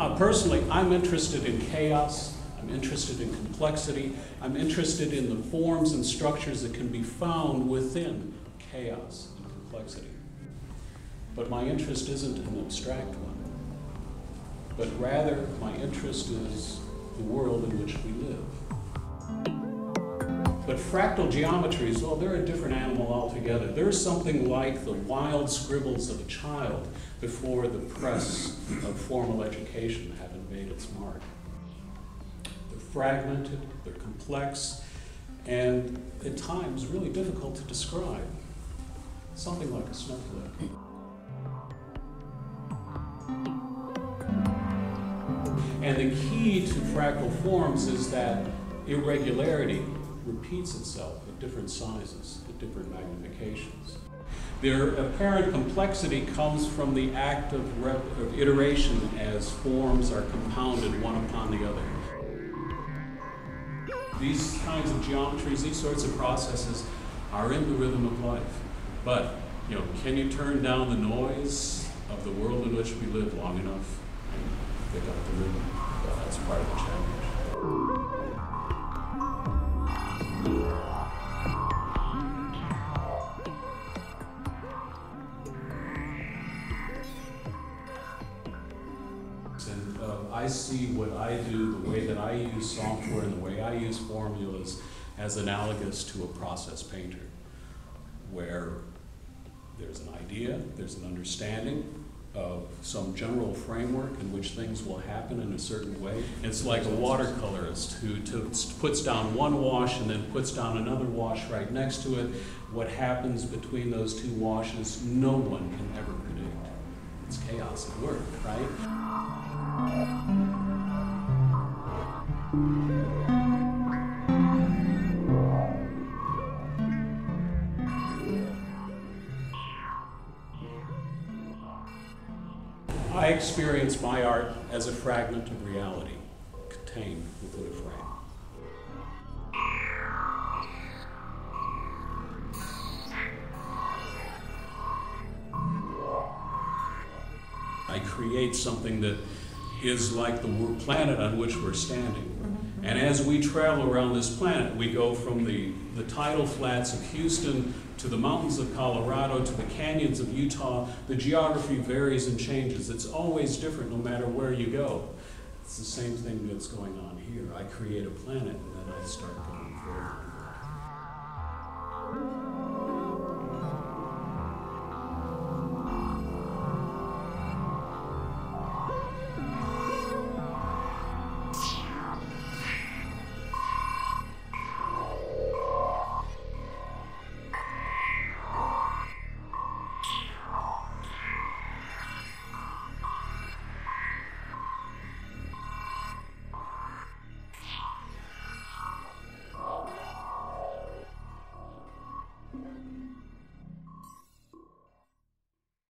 Uh, personally, I'm interested in chaos. I'm interested in complexity. I'm interested in the forms and structures that can be found within chaos and complexity. But my interest isn't an abstract one, but rather my interest is the world in which we live. But fractal geometries, well, they're a different animal altogether. They're something like the wild scribbles of a child before the press formal education haven't made its mark. They're fragmented, they're complex, and at times really difficult to describe. Something like a snowflake. And the key to fractal forms is that irregularity repeats itself at different sizes, at different magnifications. Their apparent complexity comes from the act of, of iteration as forms are compounded one upon the other. These kinds of geometries, these sorts of processes are in the rhythm of life. But, you know, can you turn down the noise of the world in which we live long enough and pick up the rhythm? Well, that's part of the challenge. I see what I do, the way that I use software and the way I use formulas as analogous to a process painter, where there's an idea, there's an understanding of some general framework in which things will happen in a certain way. It's like a watercolorist who puts down one wash and then puts down another wash right next to it. What happens between those two washes, no one can ever. It's chaos at work, right? I experience my art as a fragment of reality contained within a frame. I create something that is like the planet on which we're standing. Mm-hmm. And as we travel around this planet, we go from the, the tidal flats of Houston to the mountains of Colorado to the canyons of Utah. The geography varies and changes. It's always different no matter where you go. It's the same thing that's going on here. I create a planet and then I start going forward.